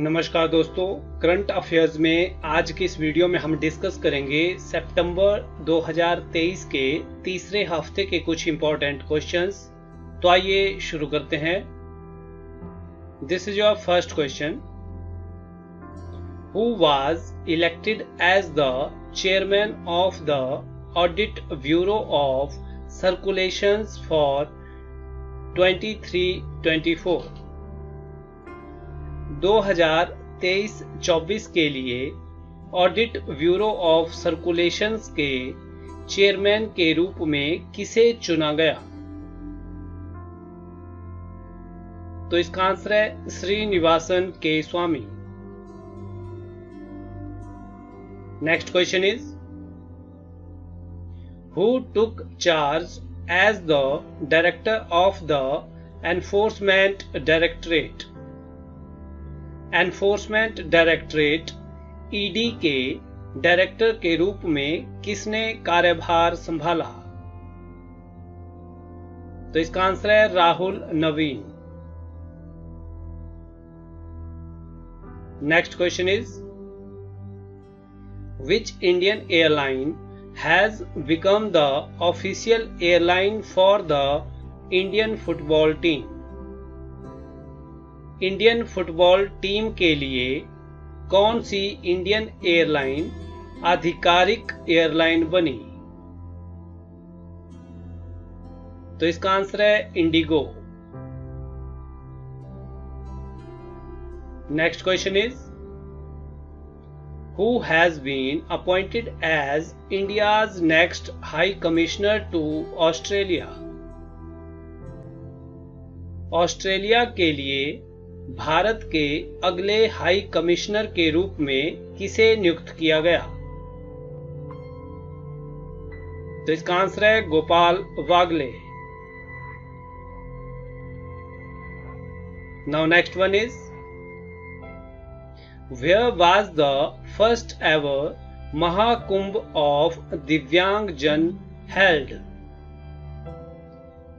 नमस्कार दोस्तों current affairs में आज के इस वीडियो में हम डिस्कस करेंगे सितंबर 2023 के तीसरे हफ़्ते के कुछ इंपॉर्टेंट क्वेश्चंस तो आइए शुरू करते हैं। This is your first question who was elected as the chairman of the audit bureau of circulations for 23-24 2023-24 के लिए ऑडिट ब्यूरो ऑफ़ सर्कुलेशंस के चेयरमैन के रूप में किसे चुना गया? तो इसका आंसर है Srinivasan K Swamy. Next question is who took charge as the director of the enforcement directorate enforcement directorate, ED के डायरेक्टर के रूप में किसने कार्यभार संभाला? तो इसका आंसर है Rahul Naveen. Next question is which Indian airline has become the official airline for the Indian football team Indian football team के लिए कौन सी इंडियन एयरलाइन आधिकारिक एयरलाइन बनी? तो इसका आंसर है IndiGo next question is who has been appointed as India's next high commissioner to Australia Australia के लिए भारत के अगले हाई कमिश्नर के रूप में किसे नियुक्त किया गया? तो इसका आंसर है Gopal Baglay. Now next one is was the first ever Mahakumbh of Divyang Jan held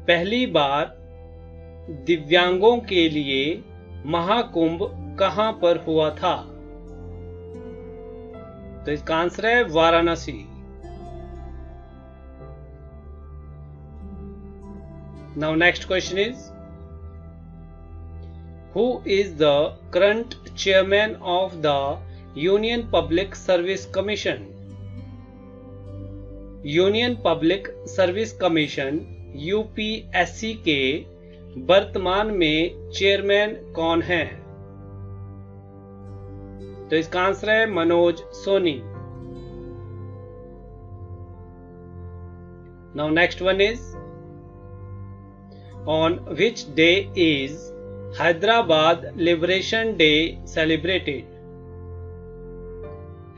पहली बार दिव्यांगों के लिए महाकुंभ कहाँ पर हुआ था? तो इसका आंसर है Varanasi. Now next question is who is the current chairman of the union public service commission union public service commission UPSC के वर्तमान में चेयरमैन कौन है? तो इसका आंसर है Manoj Soni. Now next one is on which day is Hyderabad liberation day celebrated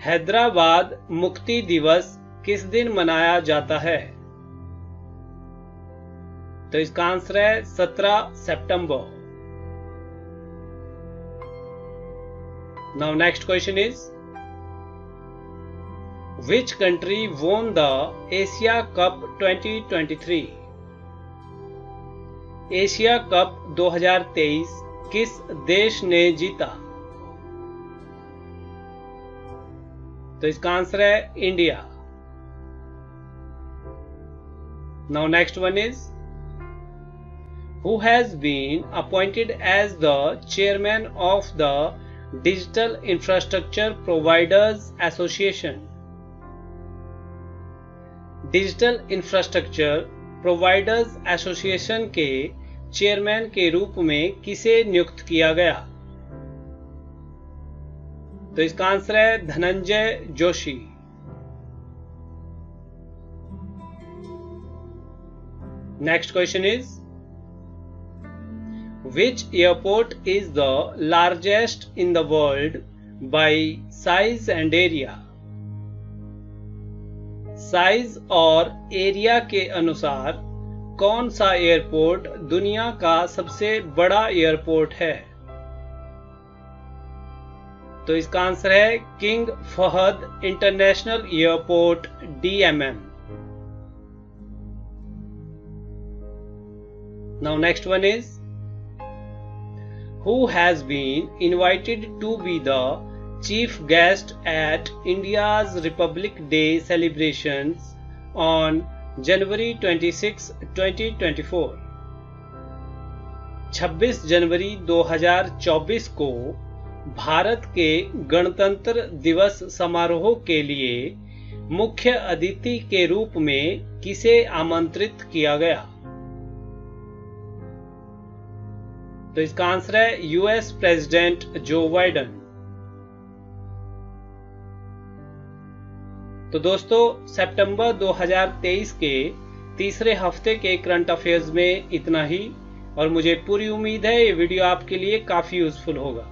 Hyderabad मुक्ति दिवस किस दिन मनाया जाता है? तो इसका आंसर है 17 सितंबर। Now next question is which country won the Asia cup 2023 Asia cup 2023 किस देश ने जीता? तो इसका आंसर है India. Now next one is who has been appointed as the chairman of the Digital Infrastructure Providers Association. Digital infrastructure providers association के chairman के रूप में किसे नियुक्त किया गया तो इसका आंसर है Dhananjay Joshi next question is Which airport is the largest in the world by size and area? Size और एरिया के अनुसार कौन सा एयरपोर्ट दुनिया का सबसे बड़ा एयरपोर्ट है तो इसका आंसर है King Fahd international airport DMM now next one is who has been invited to be the chief guest at India's Republic Day celebrations on January 26, 2024. 26 जनवरी 2024 को भारत के गणतंत्र दिवस समारोह के लिए मुख्य अतिथि के रूप में किसे आमंत्रित किया गया तो इसका आंसर है यूएस प्रेसिडेंट जो बाइडन तो दोस्तों, सितंबर 2023 के तीसरे हफ़्ते के करंट अफेयर्स में इतना ही, और मुझे पूरी उम्मीद है ये वीडियो आपके लिए काफ़ी यूजफुल होगा।